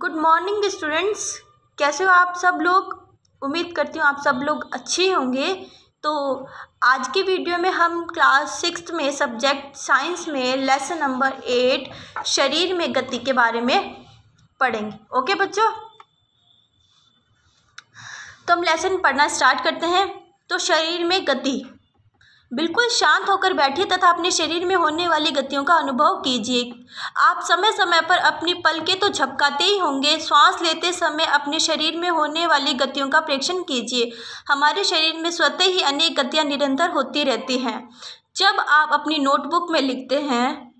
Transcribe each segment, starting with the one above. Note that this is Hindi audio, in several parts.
गुड मॉर्निंग स्टूडेंट्स कैसे हो आप सब लोग? उम्मीद करती हूँ आप सब लोग अच्छे होंगे। तो आज की वीडियो में हम क्लास सिक्स में सब्जेक्ट साइंस में लेसन नंबर एट शरीर में गति के बारे में पढ़ेंगे। ओके बच्चों? तो हम लेसन पढ़ना स्टार्ट करते हैं। तो शरीर में गति। बिल्कुल शांत होकर बैठिए तथा अपने शरीर में होने वाली गतियों का अनुभव कीजिए। आप समय समय पर अपनी पलकें तो झपकाते ही होंगे। श्वास लेते समय अपने शरीर में होने वाली गतियों का प्रेक्षण कीजिए। हमारे शरीर में स्वतः ही अनेक गतियाँ निरंतर होती रहती हैं। जब आप अपनी नोटबुक में लिखते हैं,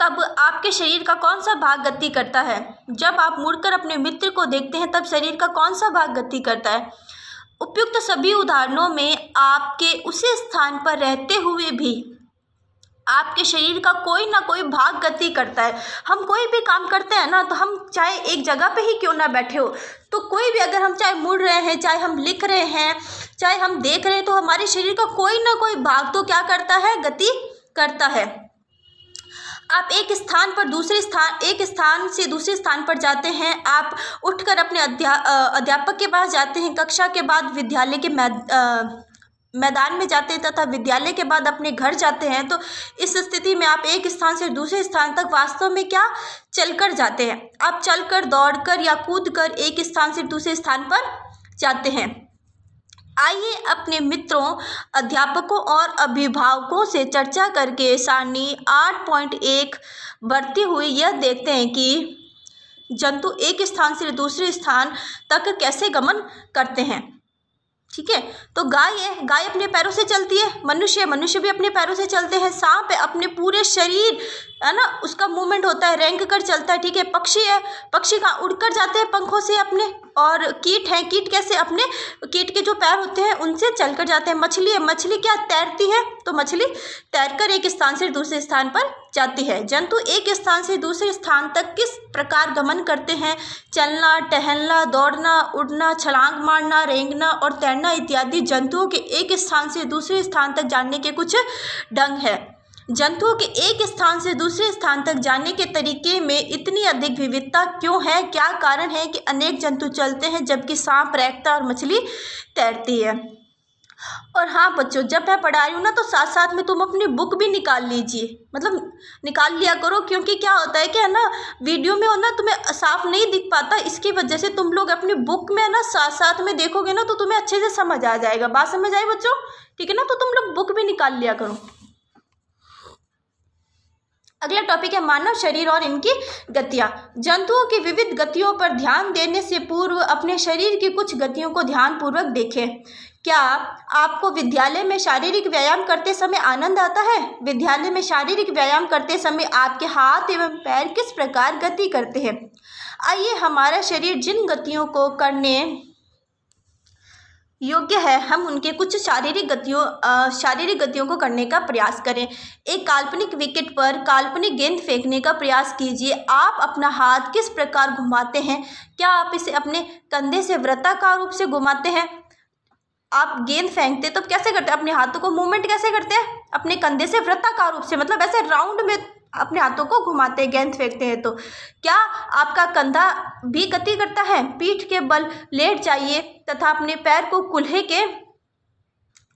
तब आपके शरीर का कौन सा भाग गति करता है? जब आप मुड़कर अपने मित्र को देखते हैं, तब शरीर का कौन सा भाग गति करता है? उपयुक्त सभी उदाहरणों में आपके उसी स्थान पर रहते हुए भी आपके शरीर का कोई ना कोई भाग गति करता है। हम कोई भी काम करते हैं ना तो हम चाहे एक जगह पे ही क्यों ना बैठे हो तो कोई भी अगर हम चाहे मुड़ रहे हैं, चाहे हम लिख रहे हैं, चाहे हम देख रहे हैं तो हमारे शरीर का कोई ना कोई भाग तो क्या करता है? गति करता है। आप एक स्थान पर दूसरे स्थान, एक स्थान से दूसरे स्थान पर जाते हैं, आप उठकर अपने अध्या अध्यापक के पास जाते हैं, कक्षा के बाद विद्यालय के मैद मैदान में जाते हैं तथा विद्यालय के बाद अपने घर जाते हैं तो इस स्थिति में आप एक स्थान से दूसरे स्थान तक वास्तव में क्या चलकर जाते हैं? आप चलकर, दौड़कर या कूदकर एक स्थान से दूसरे स्थान पर जाते हैं। आइए अपने मित्रों, अध्यापकों और अभिभावकों से चर्चा करके सारणी आठ पॉइंट एक बढ़ती हुई यह देखते हैं कि जंतु एक स्थान से दूसरे स्थान तक कैसे गमन करते हैं। ठीक है? तो गाय है, गाय अपने पैरों से चलती है, मनुष्य मनुष्य भी अपने पैरों से चलते हैं। सांप है, अपने पूरे शरीर, है ना? उसका मूवमेंट होता है रैंक कर चलता है, ठीक है? पक्षी है, पक्षी कहाँ उड़कर जाते हैं पंखों से अपने? और कीट हैं, कीट कैसे अपने, कीट के जो पैर होते हैं, उनसे चलकर जाते हैं। मछली है, मछली क्या तैरती है? तो मछली तैरकर एक स्थान से दूसरे स्थान पर जाती है। जंतु एक स्थान से दूसरे स्थान तक किस प्रकार गमन करते हैं? चलना, टहलना, दौड़ना, उड़ना, छलांग मारना, रेंगना और तैरना इत्यादि जंतुओं के एक स्थान से दूसरे स्थान तक जाने के कुछ ढंग है। जंतुओं के एक स्थान से दूसरे स्थान तक जाने के तरीके में इतनी अधिक विविधता क्यों है? क्या कारण है कि अनेक जंतु चलते हैं जबकि सांप रैकता और मछली तैरती है? और हाँ बच्चों, जब मैं पढ़ा रही हूँ ना तो साथ साथ में तुम अपनी बुक भी निकाल लीजिए। मतलब निकाल लिया करो, क्योंकि क्या होता है कि, है ना, वीडियो में हो ना, तुम्हें साफ़ नहीं दिख पाता, इसकी वजह से तुम लोग अपनी बुक में, है ना साथ साथ में देखोगे ना तो तुम्हें अच्छे से समझ आ जाएगा। बात समझ आई बच्चों? ठीक है ना तो तुम लोग बुक भी निकाल लिया करो। अगला टॉपिक है मानव शरीर और इनकी गतियाँ। जंतुओं की विविध गतियों पर ध्यान देने से पूर्व अपने शरीर की कुछ गतियों को ध्यानपूर्वक देखें। क्या आपको विद्यालय में शारीरिक व्यायाम करते समय आनंद आता है? विद्यालय में शारीरिक व्यायाम करते समय आपके हाथ एवं पैर किस प्रकार गति करते हैं? आइए हमारा शरीर जिन गतियों को करने योग्य है, हम उनके कुछ शारीरिक गतियों शारीरिक गतियों को करने का प्रयास करें। एक काल्पनिक विकेट पर काल्पनिक गेंद फेंकने का प्रयास कीजिए। आप अपना हाथ किस प्रकार घुमाते हैं? क्या आप इसे अपने कंधे से वृत्ताकार रूप से घुमाते हैं? आप गेंद फेंकते तो कैसे करते हैं? अपने हाथों को मूवमेंट कैसे करते हैं? अपने कंधे से वृत्ताकार रूप से मतलब ऐसे राउंड में अपने हाथों को घुमाते हैं, गेंद फेंकते हैं। तो क्या आपका कंधा भी गति करता है? पीठ के बल लेट जाइए तथा अपने पैर को कुल्हे के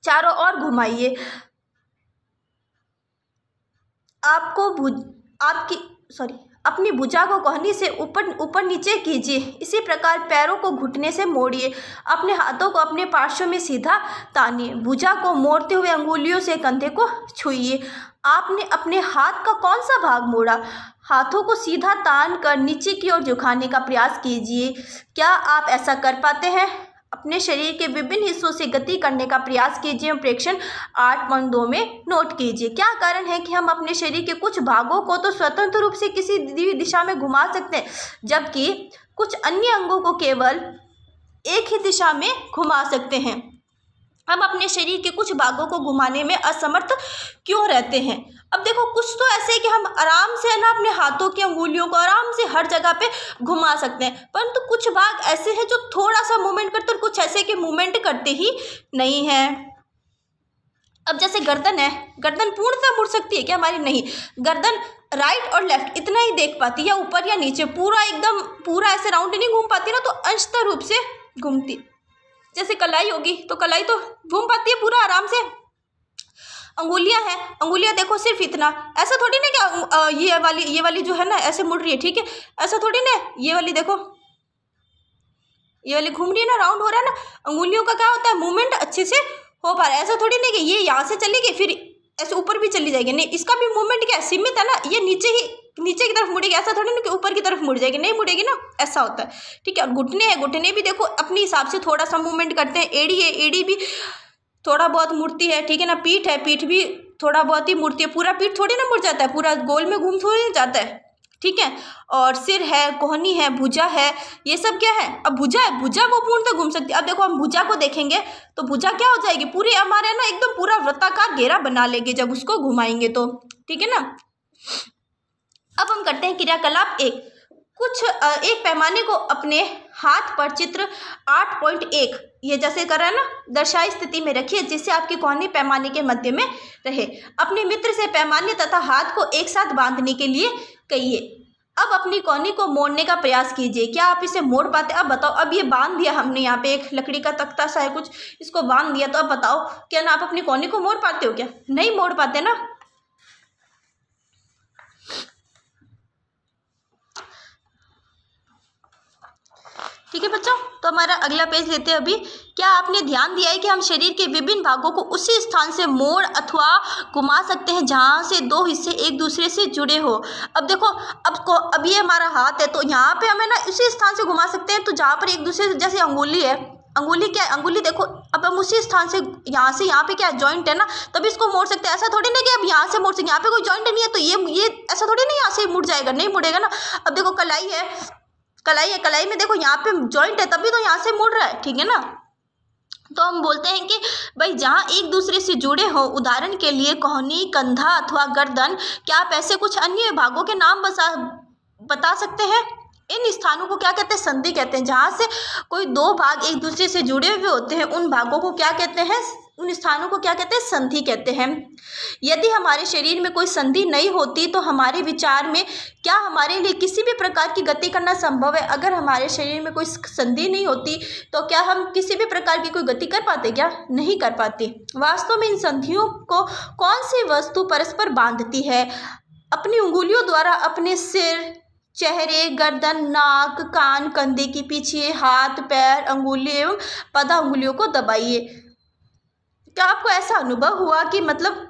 चारों ओर घुमाइए। आपको भुज आपकी सॉरी अपनी भुजा को कोहनी से ऊपर ऊपर नीचे कीजिए। इसी प्रकार पैरों को घुटने से मोड़िए। अपने हाथों को अपने पार्श्व में सीधा तानिए। भुजा को मोड़ते हुए अंगुलियों से कंधे को छुइए। आपने अपने हाथ का कौन सा भाग मोड़ा? हाथों को सीधा तान कर नीचे की ओर झुकाने का प्रयास कीजिए। क्या आप ऐसा कर पाते हैं? अपने शरीर के विभिन्न हिस्सों से गति करने का प्रयास कीजिए प्रेक्षण आठ पॉइंट दो में नोट कीजिए। क्या कारण है कि हम अपने शरीर के कुछ भागों को तो स्वतंत्र रूप से किसी दिशा में घुमा सकते हैं, जबकि कुछ अन्य अंगों को केवल एक ही दिशा में घुमा सकते हैं? हम अपने शरीर के कुछ भागों को घुमाने में असमर्थ क्यों रहते हैं? अब देखो, कुछ तो ऐसे है कि हम आराम से है ना अपने हाथों की अंगुलियों को आराम से हर जगह पे घुमा सकते हैं। परंतु तो कुछ भाग ऐसे हैं जो थोड़ा सा मूवमेंट करते और कुछ ऐसे के मूवमेंट करते ही नहीं हैं। अब जैसे गर्दन है, गर्दन पूर्णतः मुड़ सकती है क्या? हमारी नहीं। गर्दन राइट और लेफ़्ट इतना ही देख पाती है, या ऊपर या नीचे। पूरा एकदम, पूरा ऐसे राउंड नहीं घूम पाती ना तो अंशतः रूप से घूमती। जैसे कलाई होगी तो कलाई तो घूम पाती है पूरा आराम से। अंगुलियाँ हैं, अंगुलियाँ देखो सिर्फ़ इतना। ऐसा थोड़ी ना कि ये वाली ये वाली जो है ना, ऐसे मुड़ रही है, ठीक है? ऐसा थोड़ी ना, ये वाली देखो। ये वाली घूम रही है ना राउंड हो रहा है ना, अंगुलियों का क्या होता है मूवमेंट अच्छे से हो पा रहा है। ऐसा थोड़ी ना कि ये यहाँ से चलेगी, फिर ऐसे ऊपर भी चली जाएगी। नहीं, इसका भी मूवमेंट क्या सीमित है ना, ये नीचे ही, नीचे की तरफ़ मुड़ेगी। ऐसा थोड़ी ना कि ऊपर की तरफ़ मुड़ जाएगी, नहीं मुड़ेगी ना, ऐसा होता है, ठीक है? और घुटने हैं, घुटने भी देखो, अपने हिसाब से थोड़ा सा मूवमेंट करते हैं, एड़ी है, एड़ी भी थोड़ा बहुत मुड़ती है, ठीक है ना? पीठ है, पीठ भी थोड़ा बहुत ही मुड़ती है। पूरा पीठ थोड़ी ना मुड़ जाता है, पूरा गोल में घूम थोड़ी जाता है, ठीक है? और सिर है, कोहनी है, भुजा है, ये सब क्या है? अब भुजा है, भुजा वो पूर्ण तक घूम सकती है। अब देखो, हम भुजा को देखेंगे तो भुजा क्या हो जाएगी? पूरी हमारे ना एकदम पूरा वृत्ताकार घेरा बना लेंगे, जब उसको घुमाएँगे तो ठीक है ना? अब हम करते हैं क्रियाकलाप एक। कुछ एक पैमाने को अपने हाथ पर चित्र आठ पॉइंट एक ये जैसे कर रहा है ना दर्शाई स्थिति में रखिए, जिससे आपकी कोहनी पैमाने के मध्य में रहे। अपने मित्र से पैमाने तथा हाथ को एक साथ बांधने के लिए कहिए। अब अपनी कोहनी को मोड़ने का प्रयास कीजिए। क्या आप इसे मोड़ पाते? अब बताओ, अब ये बाँध दिया हमने, यहाँ पे एक लकड़ी का तख्ता सा है कुछ, इसको बाँध दिया तो अब बताओ, क्या ना आप अपनी कोहनी को मोड़ पाते हो क्या? नहीं मोड़ पाते ना? ठीक है बच्चों तो हमारा अगला पेज लेते हैं अभी। क्या आपने ध्यान दिया है कि हम शरीर के विभिन्न भागों को उसी स्थान से मोड़ अथवा घुमा सकते हैं जहाँ से दो हिस्से एक दूसरे से जुड़े हो? अब देखो, अब को, अब ये हमारा हाथ है तो यहाँ पे हमें ना उसी स्थान से घुमा सकते हैं तो जहाँ पर एक दूसरे जैसे अंगुली है। अंगुली क्या अंगुली देखो, अब हम उसी स्थान से, यहाँ से, यहाँ पे क्या जॉइंट है ना, तभी इसको मोड़ सकते हैं। ऐसा थोड़ी ना कि अब यहाँ से मोड़ सकते यहाँ पे कोई जॉइंट नहीं है तो ये ये, ऐसा थोड़ी नहीं यहाँ से मुड़ जाएगा, नहीं मुड़ेगा ना। अब देखो, कलाई है कलाई है, कलाई में देखो यहाँ पे जॉइंट है, तभी तो यहाँ से मुड़ रहा है, ठीक है ना? तो हम बोलते हैं कि भाई जहाँ एक दूसरे से जुड़े हो, उदाहरण के लिए कोहनी, कंधा अथवा गर्दन, क्या आप ऐसे कुछ अन्य भागों के नाम बता बता सकते हैं? इन स्थानों को क्या कहते हैं? संधि कहते हैं। जहाँ से कोई दो भाग एक दूसरे से जुड़े हुए होते हैं, उन भागों को क्या कहते हैं? उन स्थानों को क्या कहते हैं? संधि कहते हैं। यदि हमारे शरीर में कोई संधि नहीं होती तो हमारे विचार में क्या हमारे लिए किसी भी प्रकार की गति करना संभव है? अगर हमारे शरीर में कोई संधि नहीं होती तो क्या हम किसी भी प्रकार की कोई गति कर पाते क्या? नहीं कर पाते। वास्तव में इन संधियों को कौन सी वस्तु परस्पर बांधती है? अपनी उंगलियों द्वारा अपने सिर, चेहरे, गर्दन, नाक, कान, कंधे के पीछे हाथ, पैर, अंगुली एवं पदा उंगलियों को दबाइए। क्या आपको ऐसा अनुभव हुआ कि मतलब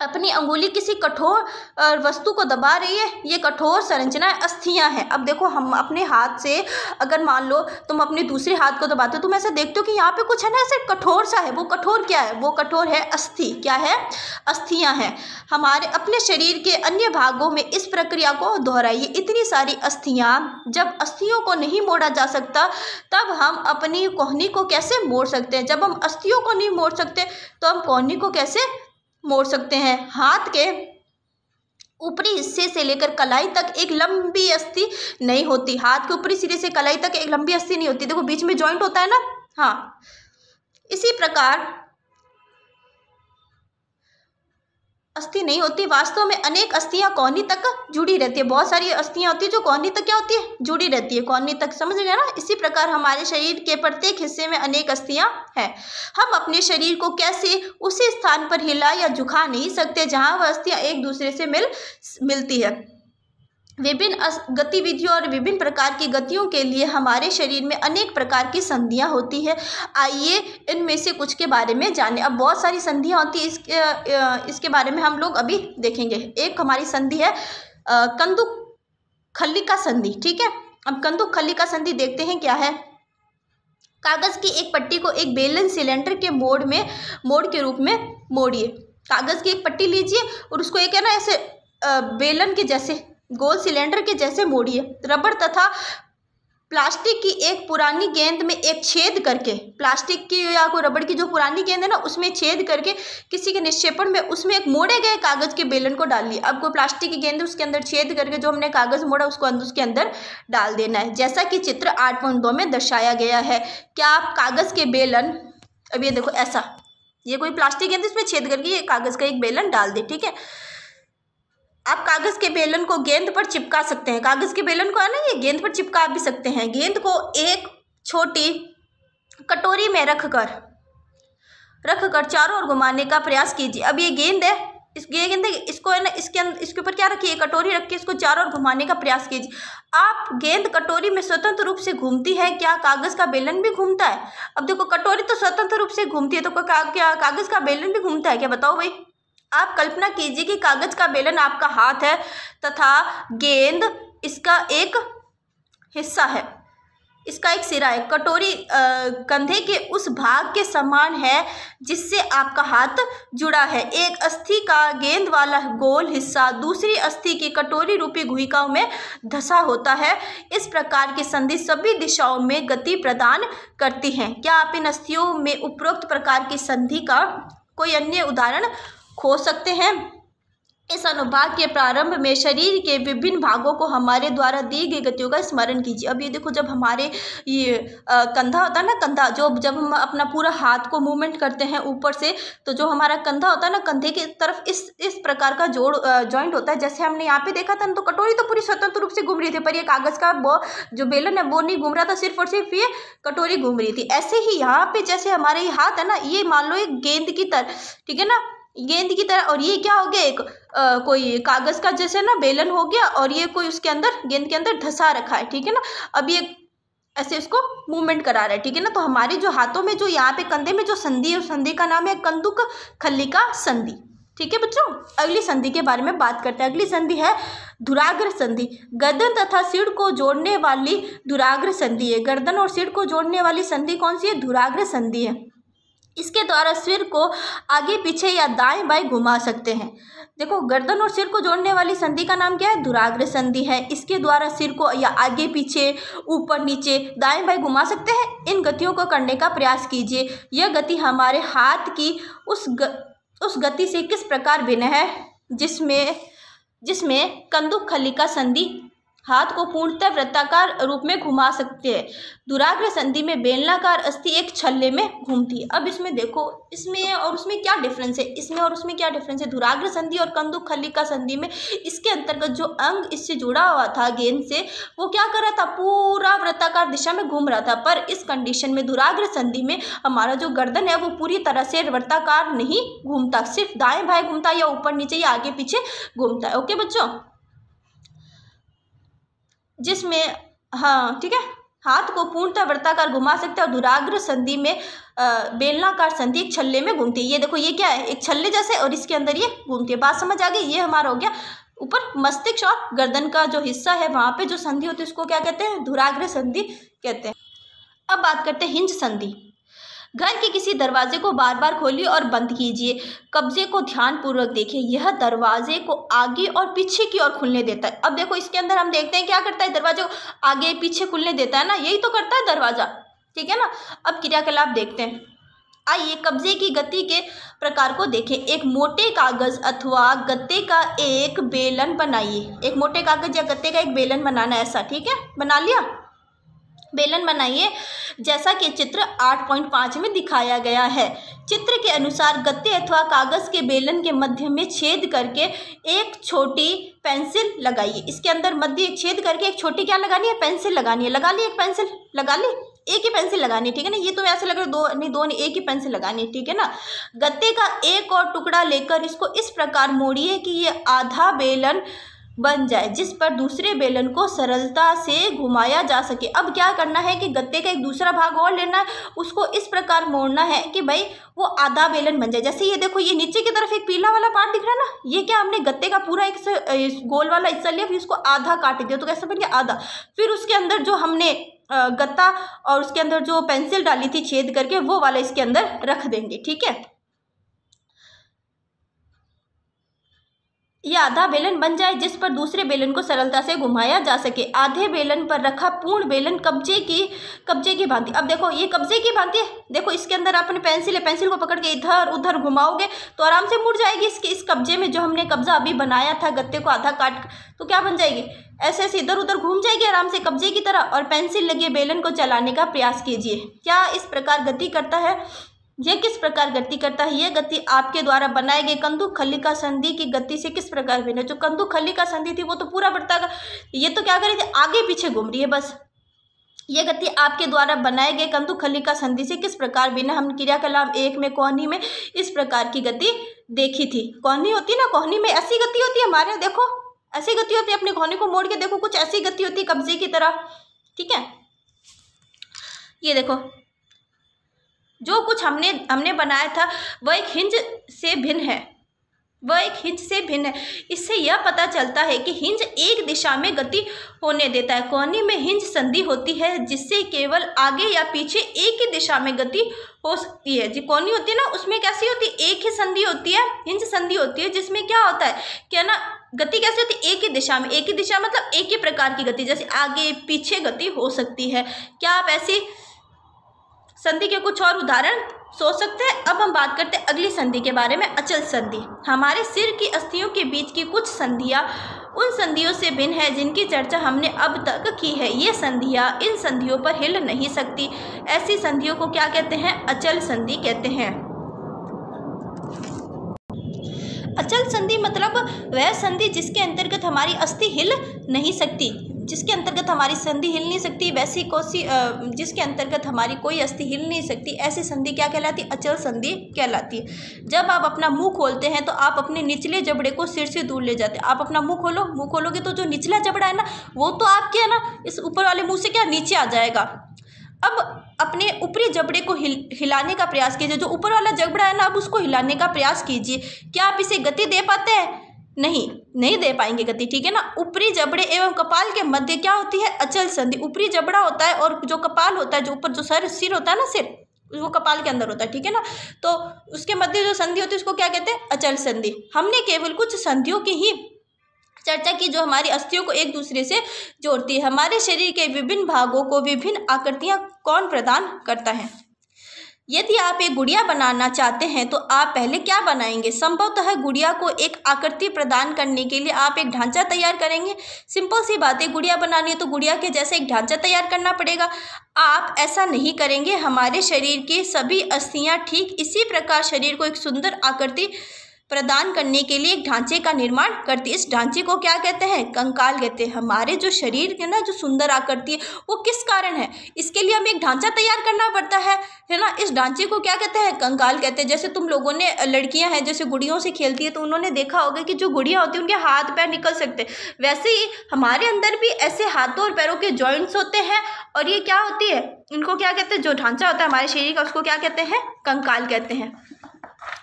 अपनी अंगुली किसी कठोर वस्तु को दबा रही है, ये कठोर संरचना अस्थियाँ हैं। अब देखो, हम अपने हाथ से अगर मान लो तुम अपने दूसरे हाथ को दबाते हो, तुम ऐसा देखते हो कि यहाँ पे कुछ है ना, ऐसे कठोर सा है। वो कठोर क्या है? वो कठोर है अस्थि। क्या है? अस्थियाँ हैं। हमारे अपने शरीर के अन्य भागों में इस प्रक्रिया को दोहराइए। इतनी सारी अस्थियाँ, जब अस्थियों को नहीं मोड़ा जा सकता, तब हम अपनी कोहनी को कैसे मोड़ सकते हैं? जब हम अस्थियों को नहीं मोड़ सकते तो हम कोहनी को कैसे मोड़ सकते हैं। हाथ के ऊपरी हिस्से से लेकर कलाई तक एक लंबी अस्थि नहीं होती। हाथ के ऊपरी सिरे से कलाई तक एक लंबी अस्थि नहीं होती। देखो, बीच में जॉइंट होता है ना? हाँ। इसी प्रकार अस्थि नहीं होती, वास्तव में अनेक अस्थियाँ कौनी तक जुड़ी रहती है। बहुत सारी अस्थियाँ होती है जो कोहनी तक क्या होती है? जुड़ी रहती है। कोहनी तक, समझ गए ना? इसी प्रकार हमारे शरीर के प्रत्येक हिस्से में अनेक अस्थियाँ हैं। हम अपने शरीर को कैसे उसी स्थान पर हिला या झुका नहीं सकते जहाँ वह अस्थियाँ एक दूसरे से मिल, मिलती है। विभिन्न गतिविधियों और विभिन्न प्रकार की गतियों के लिए हमारे शरीर में अनेक प्रकार की संधियाँ होती है। आइए इनमें से कुछ के बारे में जानें। अब बहुत सारी संधियाँ होती है इसके इसके बारे में हम लोग अभी देखेंगे। एक हमारी संधि है कंदुक खल्लिका संधि, ठीक है? अब कंदुक खल्लिका संधि देखते हैं क्या है। कागज़ की एक पट्टी को एक बेलन सिलेंडर के मोड़ में, मोड़ के रूप में मोड़िए। कागज़ की एक पट्टी लीजिए और उसको एक है ना ऐसे बेलन के जैसे गोल सिलेंडर के जैसे मोड़िए, रबर तथा प्लास्टिक की एक पुरानी गेंद में एक छेद करके, प्लास्टिक की या कोई रबड़ की जो पुरानी गेंद है ना, उसमें छेद करके किसी के निक्षेपण में उसमें एक मोड़े गए कागज़ के बेलन को डाल लिया। अब कोई प्लास्टिक की गेंद उसके अंदर छेद करके जो हमने कागज़ मोड़ा, उसको अंदर, उसके अंदर डाल देना है। जैसा कि चित्र आठ पॉइंट दो में दर्शाया गया है, क्या आप कागज़ के बेलन, अब ये देखो ऐसा, ये कोई प्लास्टिक गेंद इसमें छेद करके ये कागज़ का एक बेलन डाल दे, ठीक है? आप कागज़ के बेलन को गेंद पर चिपका सकते हैं। कागज़ के बेलन को है ना, ये गेंद पर चिपका भी सकते हैं। गेंद को एक छोटी कटोरी में रख कर रख कर चारों ओर घुमाने का प्रयास कीजिए। अब ये गेंद है, इस गेंद इसको है ना, इसके अंदर इसके ऊपर क्या रखिए? कटोरी रख के इसको चारों ओर घुमाने का प्रयास कीजिए। आप गेंद कटोरी में स्वतंत्र रूप से घूमती है, क्या कागज़ का बेलन भी घूमता है? अब देखो, कटोरी तो स्वतंत्र रूप से घूमती है तो क्या कागज़ का बेलन भी घूमता है? क्या बताओ भाई? आप कल्पना कीजिए कि कागज़ का बेलन आपका हाथ है तथा गेंद इसका एक हिस्सा है। इसका एक सिरा है। कटोरी कंधे के उस भाग के समान है जिससे आपका हाथ जुड़ा है। एक अस्थि का गेंद वाला गोल हिस्सा दूसरी अस्थि की कटोरी रूपी गुहिकाओं में धसा होता है। इस प्रकार की संधि सभी दिशाओं में गति प्रदान करती हैं। क्या आप इन अस्थियों में उपरोक्त प्रकार की संधि का कोई अन्य उदाहरण खो सकते हैं। इस अनुभाग के प्रारंभ में शरीर के विभिन्न भागों को हमारे द्वारा दी गई गतियों का स्मरण कीजिए। अब ये देखो जब हमारे ये आ, कंधा होता है ना कंधा जो जब हम अपना पूरा हाथ को मूवमेंट करते हैं ऊपर से तो जो हमारा कंधा होता है ना कंधे की तरफ़ इस इस प्रकार का जोड़ जॉइंट होता है। जैसे हमने यहाँ पे देखा था ना तो कटोरी तो पूरी स्वतंत्र रूप से घूम रही थी पर यह कागज़ का वो जो बेलन है वो नहीं घूम रहा था सिर्फ़ और सिर्फ़ ये कटोरी घूम रही थी। ऐसे ही यहाँ पे जैसे हमारे हाथ है ना ये मान लो एक गेंद की तरह ठीक है ना गेंद की तरह और ये क्या हो गया एक आ, कोई कागज़ का जैसे ना बेलन हो गया और ये कोई उसके अंदर गेंद के अंदर धसा रखा है ठीक है ना? अब ये ऐसे उसको मूवमेंट करा रहा है ठीक है ना? तो हमारे जो हाथों में जो यहाँ पे कंधे में जो संधि है उस संधि का नाम है कंदुक खल्लिका संधि ठीक है बच्चों? अगली संधि के बारे में बात करते हैं। अगली संधि है धुराग्र संधि। गर्दन तथा सिर को जोड़ने वाली दुराग्र संधि है। गर्दन और सिर को जोड़ने वाली संधि कौन सी है? धुराग्र संधि है। इसके द्वारा सिर को आगे पीछे या दाएँ बाएँ घुमा सकते हैं। देखो गर्दन और सिर को जोड़ने वाली संधि का नाम क्या है? दुराग्र संधि है। इसके द्वारा सिर को या आगे पीछे ऊपर नीचे दाएँ बाएँ घुमा सकते हैं। इन गतियों को करने का प्रयास कीजिए। यह गति हमारे हाथ की उस ग, उस गति से किस प्रकार भिन्न है? जिसमें जिसमें कंदुक खली का संधि हाथ को पूर्णतः वृत्ताकार रूप में घुमा सकते हैं। दुराग्र संधि में बेलनाकार अस्थि एक छल्ले में घूमती है। अब इसमें देखो, इसमें और उसमें क्या डिफरेंस है? इसमें और उसमें क्या डिफरेंस है? दुराग्र संधि और कंदुक खलिका संधि में इसके अंतर्गत जो अंग इससे जुड़ा हुआ था, गेंद से, वो क्या कर रहा था? पूरा वृत्ताकार दिशा में घूम रहा था। पर इस कंडीशन में दुराग्र संधि में हमारा जो गर्दन है, वो पूरी तरह से वृत्ताकार नहीं घूमता, सिर्फ़ दाएँ बाएँ घूमता या ऊपर नीचे या आगे पीछे घूमता है। ओके बच्चों? जिसमें हाँ ठीक है? हाथ को पूर्णतः वृत्ताकार घुमा सकते हैं और दुराग्र संधि में बेलनाकार संधि एक छल्ले में घूमती है। ये देखो, ये क्या है? एक छल्ले जैसे और इसके अंदर ये घूमती है। बात समझ आ गई? ये हमारा हो गया ऊपर मस्तिष्क और गर्दन का जो हिस्सा है, वहाँ पे जो संधि होती है, उसको क्या कहते हैं? दुराग्र संधि कहते हैं। अब बात करते हैं हिंज संधि। घर के किसी दरवाजे को बार बार खोलिए और बंद कीजिए। कब्जे को ध्यानपूर्वक देखिए। यह दरवाजे को आगे और पीछे की ओर खुलने देता है। अब देखो, इसके अंदर हम देखते हैं क्या करता है दरवाजे। को आगे पीछे खुलने देता है ना? यही तो करता है दरवाज़ा। ठीक है ना? अब क्रियाकलाप देखते हैं। आइए कब्जे की गति के प्रकार को देखें। एक मोटे कागज़ अथवा गत्ते का एक बेलन बनाइए। एक मोटे कागज़ या गत्ते का एक बेलन बनाना ऐसा। ठीक है? बना लिया? बेलन बनाइए, जैसा कि चित्र आठ पॉइंट पाँच में दिखाया गया है। चित्र के अनुसार गत्ते अथवा कागज़ के बेलन के मध्य में छेद करके एक छोटी पेंसिल लगाइए। इसके अंदर मध्य एक छेद करके एक छोटी क्या लगानी है? पेंसिल लगानी है। लगा ली एक पेंसिल? लगा ली? एक ही पेंसिल लगानी है, ठीक है ना? ये तो ऐसे लग रहा है दो, नहीं दो नहीं, एक ही पेंसिल लगानी है, ठीक है ना? गत्ते का एक और टुकड़ा लेकर इसको इस प्रकार मोड़िए कि ये आधा बेलन बन जाए, जिस पर दूसरे बेलन को सरलता से घुमाया जा सके। अब क्या करना है कि गत्ते का एक दूसरा भाग और लेना है उसको इस प्रकार मोड़ना है कि भाई वो आधा बेलन बन जाए। जैसे ये देखो, ये नीचे की तरफ़ एक पीला वाला पार्ट दिख रहा है ना, ये क्या हमने गत्ते का पूरा एक गोल वाला हिस्सा लिया, फिर उसको आधा काट दिया तो कैसे बन गया? आधा। फिर उसके अंदर जो हमने गत्ता और उसके अंदर जो पेंसिल डाली थी छेद करके, वो वाला इसके अंदर रख देंगे, ठीक है? यह आधा बेलन बन जाए जिस पर दूसरे बेलन को सरलता से घुमाया जा सके। आधे बेलन पर रखा पूर्ण बेलन कब्जे की कब्जे की भांति। अब देखो, ये कब्जे की भांति है। देखो, इसके अंदर आपने पेंसिल है, पेंसिल को पकड़ के इधर, उधर घुमाओगे तो आराम से मुड़ जाएगी इसके, इस कब्जे में जो हमने कब्जा अभी बनाया था, गत्ते को आधा काट तो क्या बन जाएगी? ऐसे ऐसे इधर, उधर घूम जाएगी आराम से कब्जे की तरह और पेंसिल लगे बेलन को चलाने का प्रयास कीजिए। क्या इस प्रकार गति करता है? यह किस प्रकार गति करता है? यह गति आपके द्वारा बनाए गए कंदु खलिका संधि की गति से किस प्रकार भिन्न जो कंदु खलिका संधि थी, वो तो पूरा बढ़ता ये तो क्या कर रही थी? आगे पीछे घूम रही है बस। यह गति आपके द्वारा बनाए गए कंदु खलिका संधि से किस प्रकार भिन्न हम क्रिया कलाम एक में, कोहनी में इस प्रकार की गति देखी थी। कोहनी होती ना? कोहनी में ऐसी गति होती है हमारे देखो। ऐसी गति होती है, अपने कोहनी को मोड़ के देखो, कुछ ऐसी गति होती है कब्जे की तरह। ठीक है? ये देखो जो कुछ हमने हमने बनाया था, वह एक हिंज से भिन्न है। वह एक हिंज से भिन्न है। इससे यह पता चलता है कि हिंज एक दिशा में गति होने देता है। कोहनी में हिंज संधि होती है, जिससे केवल आगे या पीछे एक ही दिशा में गति हो सकती है। जो कोहनी होती है ना, उसमें कैसी होती है? एक ही संधि होती है, हिंज संधि होती है, जिसमें क्या होता है क्या ना, गति कैसे होती है? एक ही दिशा में। एक ही दिशा मतलब एक ही प्रकार की गति, जैसे आगे पीछे गति हो सकती है। क्या आप ऐसी संधि के कुछ और उदाहरण सोच सकते हैं। अब हम बात करते हैं अगली संधि के बारे में, अचल संधि। हमारे सिर की अस्थियों के बीच की कुछ संधियाँ, उन संधियों से भिन्न है जिनकी चर्चा हमने अब तक की है। ये संधियाँ इन संधियों पर हिल नहीं सकती। ऐसी संधियों को क्या कहते हैं? अचल संधि कहते हैं। अचल संधि मतलब वह संधि जिसके अंतर्गत हमारी अस्थि हिल नहीं सकती। जिसके अंतर्गत हमारी संधि हिल नहीं सकती, वैसी कोसी जिसके अंतर्गत हमारी कोई अस्थि हिल नहीं सकती, ऐसी संधि क्या कहलाती? है अचल संधि कहलाती। है जब आप अपना मुँह खोलते हैं तो आप अपने निचले जबड़े को सिर से दूर ले जाते। हैं आप अपना मुँह खोलो, मुँह खोलोगे तो जो निचला जबड़ा है ना, वो तो आपके है ना, इस ऊपर वाले मुँह से क्या नीचे आ जाएगा? अब अपने ऊपरी जबड़े को हिल, हिलाने का प्रयास कीजिए। जो ऊपर वाला जबड़ा है ना अब उसको हिलाने का प्रयास कीजिए। क्या आप इसे गति दे पाते हैं? नहीं नहीं दे पाएँगे गति, ठीक है ना? ऊपरी जबड़े एवं कपाल के मध्य क्या होती है? अचल संधि। ऊपरी जबड़ा होता है और जो कपाल होता है, जो ऊपर जो सर, सिर होता है ना, सिर, वो कपाल के अंदर होता है, ठीक है ना? तो उसके मध्य जो संधि होती है, उसको क्या कहते हैं? अचल संधि। हमने केवल कुछ संधियों की ही चर्चा की जो हमारी अस्थियों को एक दूसरे से जोड़ती है। हमारे शरीर के विभिन्न भागों को विभिन्न आकृतियाँ कौन प्रदान करता है? यदि आप एक गुड़िया बनाना चाहते हैं तो आप पहले क्या बनाएँगे? संभवतः गुड़िया को एक आकृति प्रदान करने के लिए आप एक ढांचा तैयार करेंगे। सिंपल सी बात है, गुड़िया बनानी है तो गुड़िया के जैसे एक ढांचा तैयार करना पड़ेगा। आप ऐसा नहीं करेंगे, हमारे शरीर की सभी अस्थियाँ ठीक इसी प्रकार शरीर को एक सुंदर आकृति प्रदान करने के लिए एक ढांचे का निर्माण करती है। इस ढांचे को क्या कहते हैं? कंकाल कहते हैं। हमारे जो शरीर के ना, जो सुंदर आकृति है, वो किस कारण है? इसके लिए हमें एक ढांचा तैयार करना पड़ता है है ना? इस ढांचे को क्या कहते हैं? कंकाल कहते हैं। जैसे तुम लोगों ने, लड़कियाँ हैं, जैसे गुड़ियों से खेलती है तो उन्होंने देखा होगा कि जो गुड़ियाँ होती है, उनके हाथ पैर निकल सकते वैसे ही हमारे अंदर भी ऐसे हाथों और पैरों के जॉइंट्स होते हैं और ये क्या होती है? इनको क्या कहते हैं? जो ढांचा होता है हमारे शरीर का, उसको क्या कहते हैं? कंकाल कहते हैं।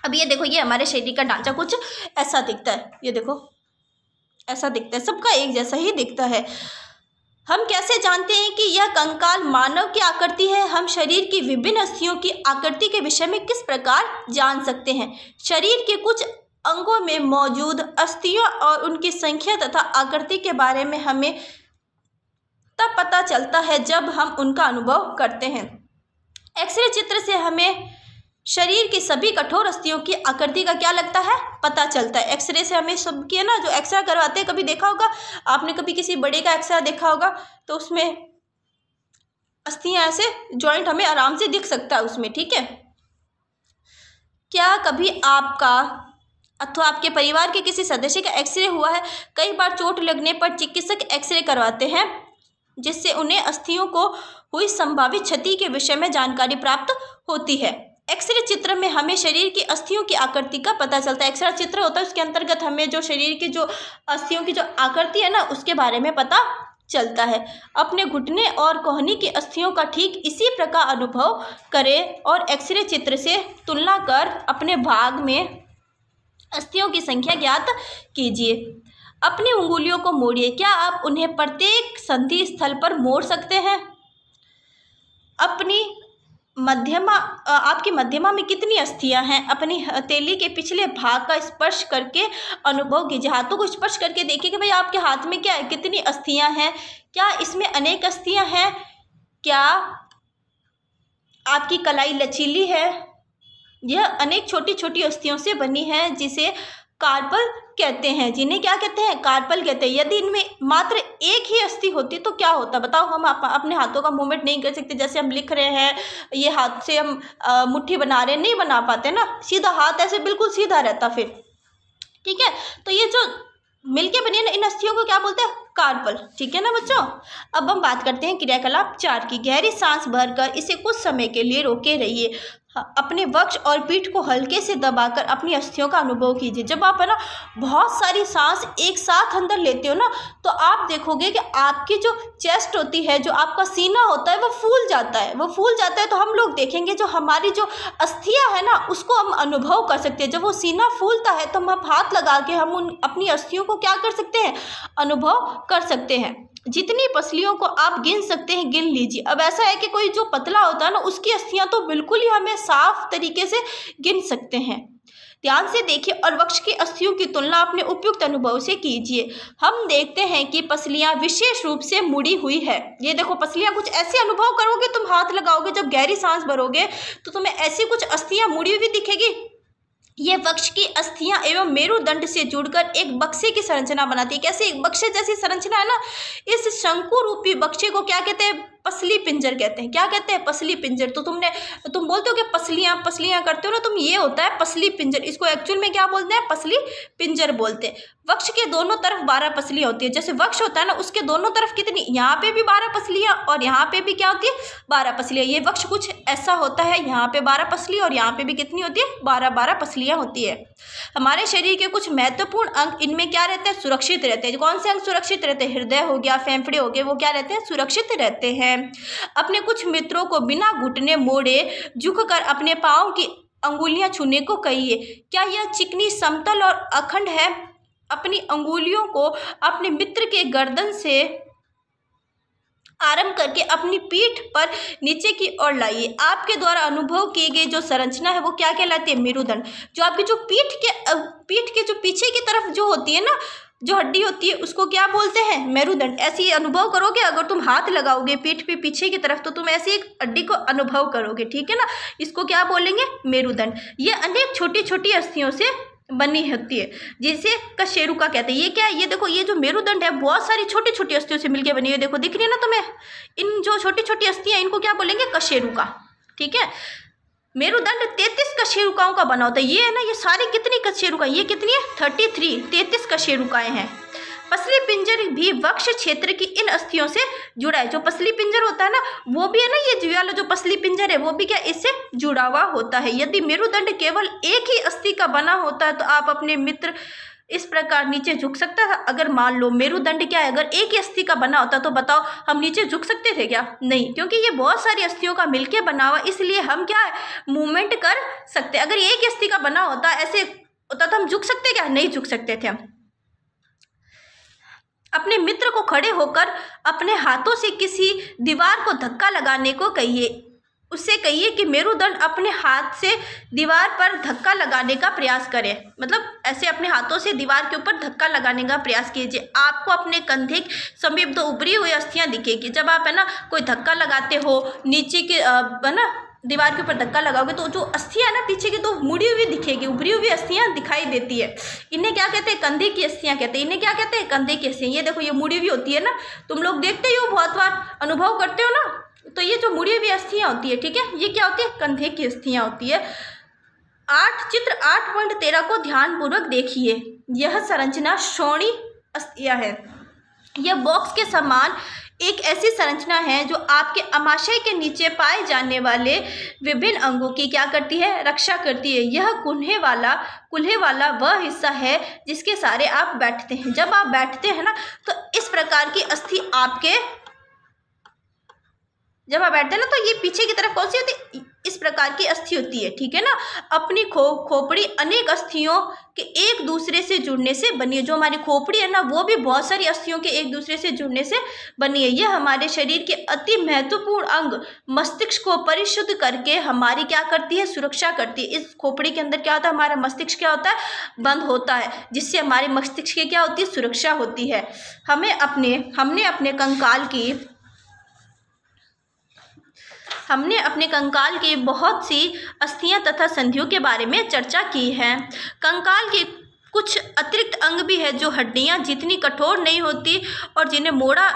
अब ये देखो, ये हमारे शरीर का ढांचा कुछ ऐसा दिखता है। ये देखो, ऐसा दिखता है, सबका एक जैसा ही दिखता है। हम कैसे जानते हैं कि यह कंकाल मानव की आकृति है? हम शरीर की विभिन्न अस्थियों की आकृति के विषय में किस प्रकार जान सकते हैं? शरीर के कुछ अंगों में मौजूद अस्थियों और उनकी संख्या तथा आकृति के बारे में हमें तब पता चलता है जब हम उनका अनुभव करते हैं। एक्सरे चित्र से हमें शरीर की सभी कठोर अस्थियों की आकृति का क्या लगता है? पता चलता है। एक्सरे से हमें सबकी है ना, जो एक्सरे करवाते हैं, कभी देखा होगा? आपने कभी किसी बड़े का एक्सरे देखा होगा? तो उसमें अस्थियाँ ऐसे जॉइंट हमें आराम से दिख सकता है उसमें, ठीक है? क्या कभी आपका अथवा आपके परिवार के किसी सदस्य का एक्सरे हुआ है? कई बार चोट लगने पर चिकित्सक एक्सरे करवाते हैं, जिससे उन्हें अस्थियों को हुई संभावित क्षति के विषय में जानकारी प्राप्त होती है। एक्सरे चित्र में हमें शरीर की अस्थियों की आकृति का पता चलता है। एक्सरे चित्र होता है, उसके अंतर्गत हमें जो शरीर की जो अस्थियों की जो आकृति है ना, उसके बारे में पता चलता है। अपने घुटने और कोहनी की अस्थियों का ठीक इसी प्रकार अनुभव करें और एक्सरे चित्र से तुलना कर अपने भाग में अस्थियों की संख्या ज्ञात कीजिए। अपनी उंगलियों को मोड़िए। क्या आप उन्हें प्रत्येक संधि स्थल पर मोड़ सकते हैं? अपनी मध्यमा आपकी मध्यमा में कितनी अस्थियाँ हैं? अपनी हथेली के पिछले भाग का स्पर्श करके अनुभव कीजिए हाथों को स्पर्श करके देखिए कि भाई आपके हाथ में क्या है, कितनी अस्थियाँ हैं? क्या इसमें अनेक अस्थियाँ हैं? क्या आपकी कलाई लचीली है? यह अनेक छोटी छोटी अस्थियों से बनी है, जिसे कार्पल कहते हैं। जिन्हें क्या कहते हैं? कार्पल कहते हैं। यदि इनमें मात्र एक ही अस्थि होती तो क्या होता? बताओ हम आप, अपने हाथों का मूवमेंट नहीं कर सकते। जैसे हम लिख रहे हैं ये हाथ से हम मुट्ठी बना रहे हैं नहीं बना पाते ना? सीधा हाथ ऐसे बिल्कुल सीधा रहता फिर। ठीक है? तो ये जो मिलके बनी ना इन अस्थियों को क्या बोलते हैं? कार्पल। ठीक है ना बच्चों? अब हम बात करते हैं क्रियाकलाप चार की। गहरी सांस भरकर इसे कुछ समय के लिए रोके रहिए। अपने वक्ष और पीठ को हल्के से दबाकर अपनी अस्थियों का अनुभव कीजिए। जब आप, है ना, बहुत सारी सांस एक साथ अंदर लेते हो ना तो आप देखोगे कि आपकी जो चेस्ट होती है, जो आपका सीना होता है, वो फूल जाता है। वो फूल जाता है तो हम लोग देखेंगे जो हमारी जो अस्थियाँ है ना, उसको हम अनुभव कर सकते हैं। जब वो सीना फूलता है तो हम हाथ लगा के हम उन अपनी अस्थियों को क्या कर सकते हैं? अनुभव कर सकते हैं। जितनी पसलियों को आप गिन सकते हैं, गिन लीजिए। अब ऐसा है कि कोई जो पतला होता है ना, उसकी अस्थियाँ तो बिल्कुल ही हमें साफ़ तरीके से गिन सकते हैं। ध्यान से देखिए, और वक्ष की अस्थियों की तुलना अपने उपयुक्त अनुभव से कीजिए। हम देखते हैं कि पसलियाँ विशेष रूप से मुड़ी हुई है। ये देखो, पसलियाँ कुछ ऐसे अनुभव करोगे, तुम हाथ लगाओगे, जब गहरी सांस भरोगे तो तुम्हें ऐसी कुछ अस्थियाँ मुड़ी हुई दिखेगी। ये वक्ष की अस्थियाँ एवं मेरुदंड से जुड़कर एक बक्से की संरचना बनाती है। कैसे? एक बक्से जैसी संरचना है ना? इस शंकु रूपी बक्से को क्या कहते हैं? पसली पिंजर कहते हैं। क्या कहते हैं पसली पिंजर? तो तुमने, तुम बोलते हो कि पसलियाँ पसलियाँ करते हो ना, तुम ये होता है पसली पिंजर। इसको एक्चुअल में क्या बोलते हैं? पसली पिंजर बोलते हैं। वक्ष के दोनों तरफ़ बारह पसलियाँ होती है। जैसे वक्ष होता है ना, उसके दोनों तरफ़ कितनी, यहाँ पे भी बारह पसलियाँ और यहाँ पे भी क्या होती है? बारह पसलियाँ। ये वक्ष कुछ ऐसा होता है, यहाँ पे बारह पसली और यहाँ पे भी कितनी होती है? बारह बारह पसलियाँ होती है। हमारे शरीर के कुछ महत्वपूर्ण अंग इनमें क्या रहते हैं? सुरक्षित रहते हैं। कौन से अंग सुरक्षित रहते हैं? हृदय हो गया, फेफड़े हो गए, वो क्या रहते हैं? सुरक्षित रहते हैं। अपने कुछ मित्रों को बिना घुटने मोड़े झुककर अपने पाँव की अंगुलियाँ छूने को कहिए। क्या यह चिकनी समतल और अखंड है? अपनी अंगुलियों को अपने मित्र के गर्दन से आरंभ करके अपनी पीठ पर नीचे की ओर लाइए। आपके द्वारा अनुभव किए गए जो संरचना है वो क्या कहलाती है? मेरुदंड। जो आपकी जो पीठ के पीठ के जो पीछे की तरफ़ जो होती है ना जो हड्डी होती है, उसको क्या बोलते हैं? मेरुदंड। ऐसी अनुभव करोगे, अगर तुम हाथ लगाओगे, पीठ पे पीछे की तरफ़ तो तुम ऐसी एक हड्डी को अनुभव करोगे, ठीक है ना? इसको क्या बोलेंगे? मेरुदंड। ये अनेक छोटी छोटी अस्थियों से बनी होती है, जिसे कशेरुका कहते हैं। ये क्या है? ये देखो, ये जो मेरुदंड है, बहुत सारी छोटी छोटी अस्थियों से मिलकर बनी हुई देखो, दिख रही है ना तुम्हें? इन जो छोटी छोटी अस्थियाँ इनको क्या बोलेंगे? कशेरुका ठीक है? मेरुदंड तैतीस कशेरुकाओं का बना होता है। ये है ना, ये सारी कितनी कशेरुका ये कितनी है? थर्टी थ्री, तैतीस कशेरुकाएँ हैं। पसली पिंजर भी वक्ष क्षेत्र की इन अस्थियों से जुड़ा है। जो पसली पिंजर होता है ना, वो भी है ना, ये वाला जो पसली पिंजर है, वो भी क्या इससे जुड़ा हुआ होता है। यदि मेरुदंड केवल एक ही अस्थि का बना होता है तो आप अपने मित्र इस प्रकार नीचे झुक सकता था? अगर मान लो मेरुदंड क्या है? अगर एक ही अस्थि का बना होता तो बताओ, हम नीचे झुक सकते थे क्या? नहीं, क्योंकि ये बहुत सारी अस्थियों का मिलके बना हुआ, इसलिए हम क्या है मूवमेंट कर सकते। अगर एक ही अस्थि का बना होता, ऐसे होता तो हम झुक सकते क्या? नहीं झुक सकते थे हम। अपने मित्र को खड़े होकर अपने हाथों से किसी दीवार को धक्का लगाने को कहिए। उससे कहिए कि मेरुदंड अपने हाथ से दीवार पर धक्का लगाने का प्रयास करें। मतलब ऐसे अपने हाथों से दीवार के ऊपर धक्का लगाने का प्रयास कीजिए। आपको अपने कंधे समीप दो उभरी हुई अस्थियाँ दिखेगी। जब आप, है ना, कोई धक्का लगाते हो, नीचे के है ना, दीवार के ऊपर धक्का लगाओगे तो जो अस्थियाँ ना, पीछे की तो मुड़ी हुई दिखेगी उभरी हुई अस्थियाँ दिखाई देती है। इन्हें क्या कहते हैं? कंधे की अस्थियाँ कहते हैं। इन्हें क्या कहते हैं? कंधे की अस्थियाँ। ये देखो, ये मुड़ी हुई होती है ना, तुम लोग देखते ही हो बहुत बार, अनुभव करते हो ना तो ये जो मुड़ी हुई अस्थियाँ होती है, ठीक है? ये क्या होती है? कंधे की अस्थियाँ होती है। आठ, चित्र आठ पॉइंट तेरह को ध्यानपूर्वक देखिए। यह संरचना श्रोणी अस्थियाँ है। यह बॉक्स के समान एक ऐसी संरचना है जो आपके अमाशय के नीचे पाए जाने वाले विभिन्न अंगों की क्या करती है? रक्षा करती है। यह कुल्हे वाला कुल्हे वाला वह हिस्सा है जिसके सारे आप बैठते हैं। जब आप बैठते हैं ना तो इस प्रकार की अस्थि आपके जब आप बैठते हैं ना तो ये पीछे की तरफ़ कौन सी होती है? इस प्रकार की अस्थि होती है, ठीक है ना? अपनी खो, खोपड़ी अनेक अस्थियों के एक दूसरे से जुड़ने से बनी है। जो हमारी खोपड़ी है ना, वो भी बहुत सारी अस्थियों के एक दूसरे से जुड़ने से बनी है। यह हमारे शरीर के अति महत्वपूर्ण अंग मस्तिष्क को परिशुद्ध करके हमारी क्या करती है? सुरक्षा करती है। इस खोपड़ी के अंदर क्या होता है? हमारा मस्तिष्क क्या होता है? बंद होता है, जिससे हमारे मस्तिष्क की क्या होती है? सुरक्षा होती है। हमें अपने, हमने अपने कंकाल की हमने अपने कंकाल की बहुत सी अस्थियाँ तथा संधियों के बारे में चर्चा की है। कंकाल के कुछ अतिरिक्त अंग भी है जो हड्डियाँ जितनी कठोर नहीं होती और जिन्हें मोड़ा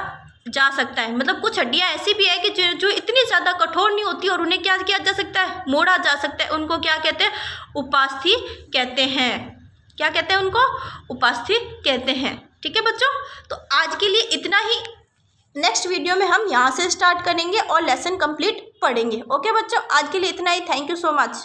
जा सकता है। मतलब कुछ हड्डियाँ ऐसी भी है कि जो जो इतनी ज़्यादा कठोर नहीं होती और उन्हें क्या किया जा सकता है? मोड़ा जा सकता है। उनको क्या कहते हैं? उपास्थि कहते हैं। क्या कहते हैं उनको? उपास्थि कहते हैं। ठीक है बच्चों? तो आज के लिए इतना ही। नेक्स्ट वीडियो में हम यहाँ से स्टार्ट करेंगे और लेसन कंप्लीट पढ़ेंगे। ओके बच्चों, आज के लिए इतना ही। Thank you so much